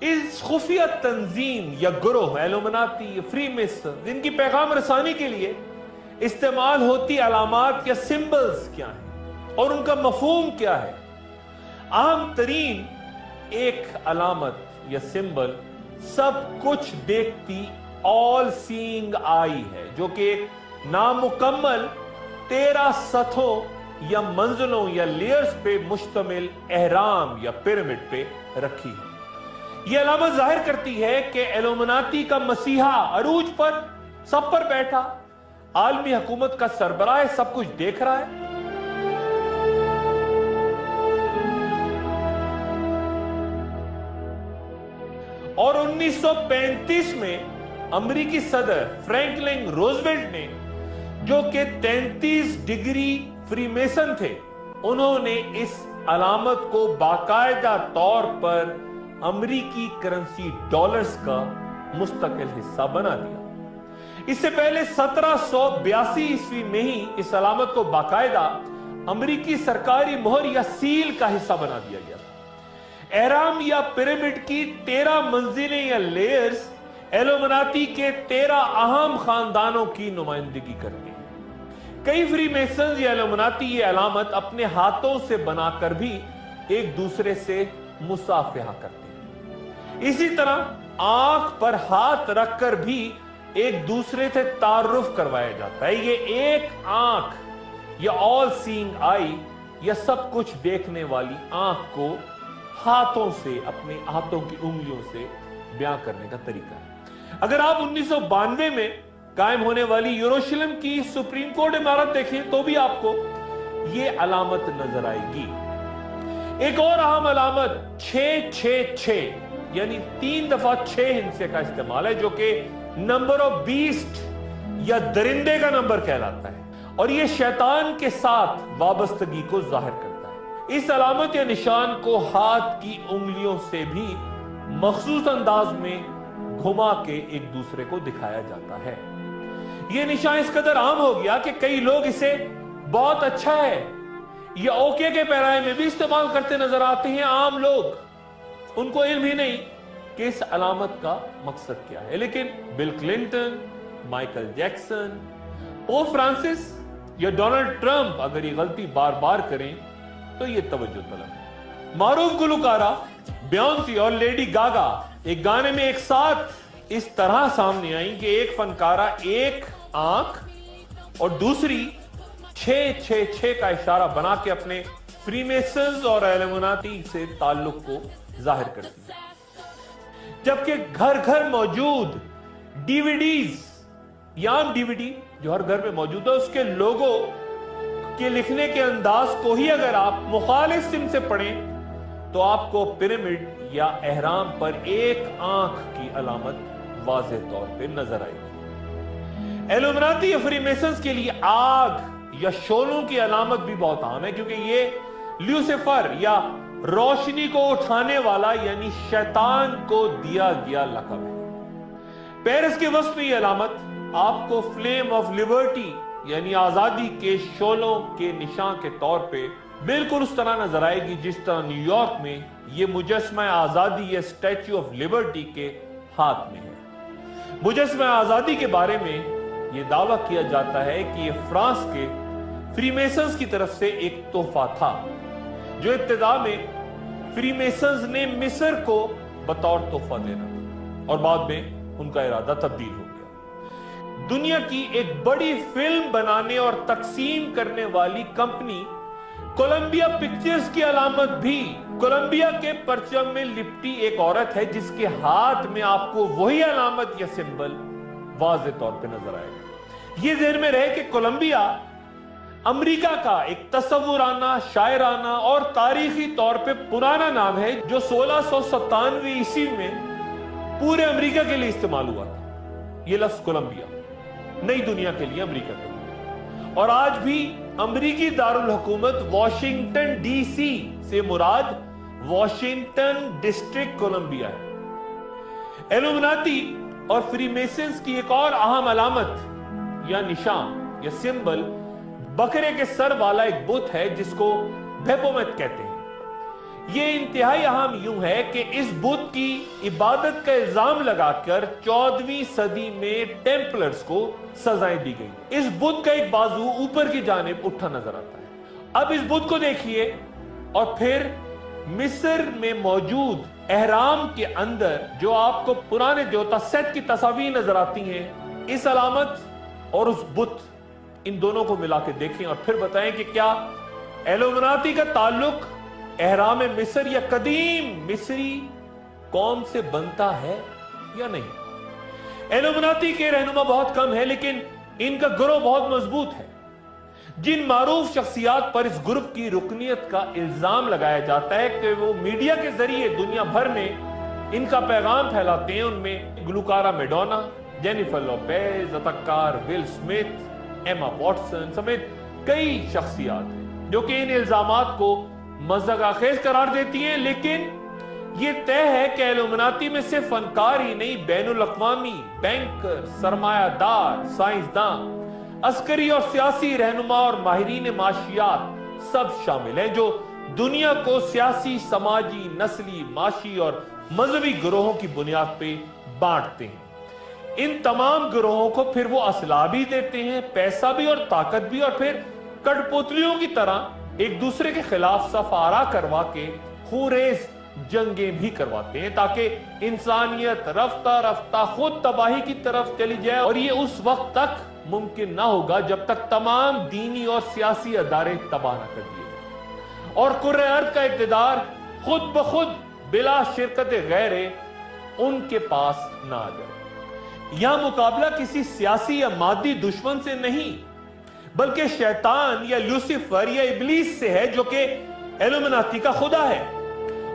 اس خفیہ تنظیم یا گروہ ایلومناتی فری میسن ان کی پیغام رسانی کے لیے استعمال ہوتی علامات یا سمبلز کیا ہیں اور ان کا مفہوم کیا ہے؟ عام ترین ایک علامت یا سمبل سب کچھ دیکھتی آل سینگ آئی ہے، جو کہ ایک نامکمل تیرہ سطحوں یا منزلوں یا لیئرز پہ مشتمل احرام یا پیرمڈ پہ رکھی ہے۔ یہ علامت ظاہر کرتی ہے کہ ایلومناتی کا مسیحا عروج پر سب پر بیٹھا، عالمی حکومت کا سربراہ سب کچھ دیکھ رہا ہے۔ اور انیس سو پینتیس میں امریکی صدر فرینکلنگ روزویلٹ نے، جو کہ تینتیس ڈگری فری میسن تھے، انہوں نے اس علامت کو باقاعدہ طور پر امریکی کرنسی ڈالرز کا مستقل حصہ بنا دیا۔ اس سے پہلے سترہ سو بیاسی عیسوی میں ہی اس علامت کو باقاعدہ امریکی سرکاری مہر یا سیل کا حصہ بنا دیا گیا تھا۔ احرام یا پیرامڈ کی تیرہ منزلیں یا لیئرز ایلومناتی کے تیرہ اہم خاندانوں کی نمائندگی کرتے ہیں۔ کئی فری میسنز یا ایلومناتی یہ علامت اپنے ہاتھوں سے بنا کر بھی ایک دوسرے سے مسافہہ کرتے ہیں۔ اسی طرح آنکھ پر ہاتھ رکھ کر بھی ایک دوسرے سے تعارف کروایا جاتا ہے۔ یہ ایک آنکھ یا آل سینگ آئی یا سب کچھ دیکھنے والی آنکھ کو ہاتھوں سے، اپنے ہاتھوں کی انگلیوں سے بیان کرنے کا طریقہ ہے۔ اگر آپ انیس سو بانوے میں قائم ہونے والی یوروشلم کی سپریم کورٹ عمارت دیکھیں تو بھی آپ کو یہ علامت نظر آئے گی۔ ایک اور اہم علامت، چھ چھ چھ۔ یعنی تین دفعہ چھ ہنسے کا استعمال ہے جو کہ نمبر آف بیسٹ یا درندے کا نمبر کہلاتا ہے اور یہ شیطان کے ساتھ وابستگی کو ظاہر کرتا ہے۔ اس علامت یا نشان کو ہاتھ کی انگلیوں سے بھی مخصوص انداز میں گھما کے ایک دوسرے کو دکھایا جاتا ہے۔ یہ نشان اس قدر عام ہو گیا کہ کئی لوگ اسے بہت اچھا ہے، یہ اوکے کے پیرائے میں بھی استعمال کرتے نظر آتے ہیں عام لوگ۔ ان کو علم ہی نہیں کہ اس علامت کا مقصد کیا ہے۔ لیکن بل کلنٹن، مائیکل جیکسن او فرانسس یا ڈونلڈ ٹرمپ اگر یہ غلطی بار بار کریں تو یہ توجہ طلب ہے۔ معروف گلوکارہ بیونسی اور لیڈی گاگا ایک گانے میں ایک ساتھ اس طرح سامنے آئیں کہ ایک فنکارہ ایک آنکھ اور دوسری چھ چھ چھ کا اشارہ بنا کے اپنے فریمیسنز اور ایلمناتی سے تعلق کو ظاہر کرتی ہے جبکہ گھر گھر موجود ڈی وی ڈیز یا ڈی وی ڈی جو ہر گھر میں موجود ہے، اس کے لوگوں کے لکھنے کے انداز کو ہی اگر آپ مخالف سم سے پڑھیں، تو آپ کو پیرامڈ یا احرام پر ایک آنکھ کی علامت واضح طور پہ نظر آئے گی۔ ایلومناتی افری میسنز کے لیے آگ یا شولوں کی علامت بھی بہت عام ہے، کیونکہ یہ لیوسیفر یا روشنی کو اٹھانے والا یعنی شیطان کو دیا گیا لقب۔ ہے پیرس کے وسط میں یہ علامت، آپ کو فلیم آف لیبرٹی یعنی آزادی کے شولوں کے نشان کے طور پہ بالکل اس طرح نظر آئے گی جس طرح نیو یارک میں یہ مجسمہ آزادی یا اسٹیچو آف لیبرٹی کے ہاتھ میں ہے۔ مجسمہ آزادی کے بارے میں یہ دعویٰ کیا جاتا ہے کہ یہ فرانس کے فری میسنز کی طرف سے ایک تحفہ تھا۔ جو ابتدا میں فری میسنز نے مصر کو بطور تحفہ دینا اور بعد میں ان کا ارادہ تبدیل ہو گیا۔ دنیا کی ایک بڑی فلم بنانے اور تقسیم کرنے والی کمپنی کولمبیا پکچرز کی علامت بھی کولمبیا کے پرچم میں لپٹی ایک عورت ہے جس کے ہاتھ میں آپ کو وہی علامت یا سمبل واضح طور پہ نظر آئے گا۔ یہ ذہن میں رہے کہ کولمبیا امریکہ کا ایک تصورانہ شاعرانہ اور تاریخی طور پہ پرانا نام ہے، جو سولہ سو ستانوے عیسوی میں پورے امریکہ کے لیے استعمال ہوا تھا۔ یہ لفظ کولمبیا، نئی دنیا کے لیے امریکہ کے لیے۔ اور آج بھی امریکی دارالحکومت واشنگٹن ڈی سی سے مراد واشنگٹن ڈسٹرکٹ کولمبیا ہے۔ ایلومناتی اور فری میسنز کی ایک اور اہم علامت یا نشان یا سمبل بکرے کے سر والا ایک بت ہے جس کو بھیپومت کہتے ہیں۔ یہ انتہائی اہم یوں ہے کہ اس بدھ کی عبادت کا الزام لگا کر چودویں صدی میں ٹیمپلرز کو سزائیں دی گئی اس بدھ کا ایک بازو اوپر کی جانب اٹھا نظر آتا ہے۔ اب اس بدھ کو دیکھیے۔ اور پھر مصر میں موجود احرام کے اندر جو آپ کو پرانے دیوتا سیٹ کی تصاویر نظر آتی ہیں، اس علامت اور اس بت۔ ان دونوں کو ملا کے دیکھیں اور پھر بتائیں کہ کیا ایلومناتی کا تعلق احرام مصر یا قدیم مصری قوم سے بنتا ہے یا نہیں؟ ایلومناتی کے رہنما بہت کم ہے لیکن ان کا گروہ بہت مضبوط ہے۔ جن معروف شخصیات پر اس گروپ کی رکنیت کا الزام لگایا جاتا ہے کہ وہ میڈیا کے ذریعے دنیا بھر میں ان کا پیغام پھیلاتے ہیں۔ ان میں گلوکارہ میڈونا، جینیفر لوپیز، اتکار ول سمیت ایما واٹسن سمیت کئی شخصیات ہیں جو کہ ان الزامات کو مزگ آخیز قرار دیتی ہیں لیکن یہ طے ہے کہ ایلومناتی میں صرف فنکار ہی نہیں بین الاقوامی بینکر سرمایہ دار سائنسدان عسکری اور سیاسی رہنما اور ماہرین معاشیات سب شامل ہیں جو دنیا کو سیاسی سماجی نسلی معاشی اور مذہبی گروہوں کی بنیاد پہ بانٹتے ہیں ان تمام گروہوں کو پھر وہ اسلحہ بھی دیتے ہیں، پیسہ بھی اور طاقت بھی، اور پھر کٹ پوتلیوں کی طرح ایک دوسرے کے خلاف سفارہ کروا کے خوریز جنگیں بھی کرواتے ہیں تاکہ انسانیت رفتہ رفتہ خود تباہی کی طرف چلی جائے اور یہ اس وقت تک ممکن نہ ہوگا جب تک تمام دینی اور سیاسی ادارے تباہ نہ کر دیے اور ارد کا اقتدار خود بخود بلا شرکت غیر ان کے پاس نہ آ جائے۔ یہاں مقابلہ کسی سیاسی یا مادی دشمن سے نہیں، بلکہ شیطان یا لوسیفر یا ابلیس سے ہے جو کہ ایلومناتی کا خدا ہے۔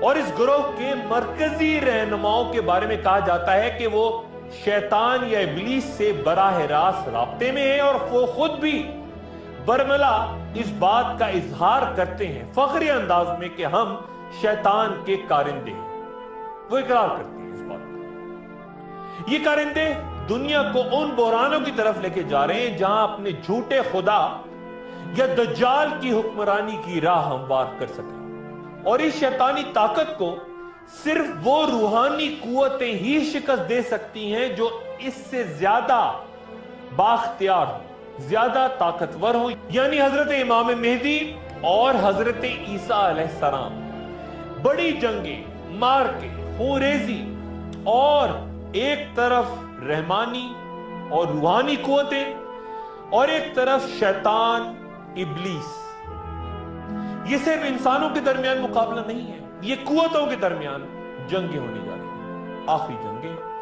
اور اس گروہ کے مرکزی رہنماؤں کے بارے میں کہا جاتا ہے کہ وہ شیطان یا ابلیس سے براہ راست رابطے میں ہے اور وہ خود بھی برملا اس بات کا اظہار کرتے ہیں فخری انداز میں کہ ہم شیطان کے کارندے ہیں۔ وہ اقرار کرتے ہیں۔ یہ کارندے دنیا کو ان بحرانوں کی طرف لے کے جا رہے ہیں جہاں اپنے جھوٹے خدا یا دجال کی حکمرانی کی راہ ہموار کر سکیں۔ اور اس شیطانی طاقت کو صرف وہ روحانی قوتیں ہی شکست دے سکتی ہیں جو اس سے زیادہ باختیار ہو زیادہ طاقتور ہو یعنی حضرت امام مہدی اور حضرت عیسیٰ علیہ السلام۔ بڑی جنگیں، مار کے خوریزی اور ایک طرف رحمانی اور روحانی قوتیں اور ایک طرف شیطان، ابلیس۔ یہ صرف انسانوں کے درمیان مقابلہ نہیں ہے، یہ قوتوں کے درمیان جنگیں ہونے جا رہی ہیں۔ آخری جنگیں۔